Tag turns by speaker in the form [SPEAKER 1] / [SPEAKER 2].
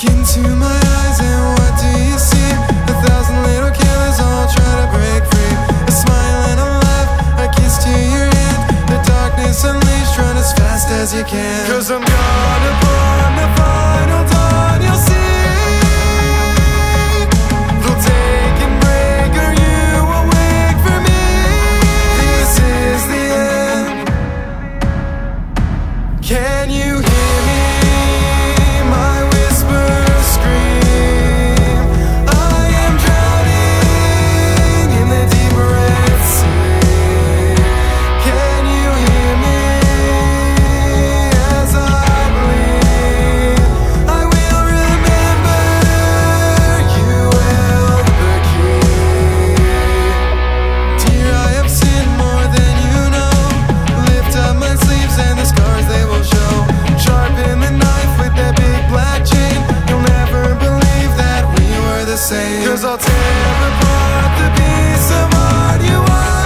[SPEAKER 1] Look into my eyes and what do you see? A thousand little killers all try to break free. A smile and a laugh, a kiss to your hand. The darkness unleashed, run as fast as you can. Cause I'm same. Cause I'll tear apart the piece of art you are.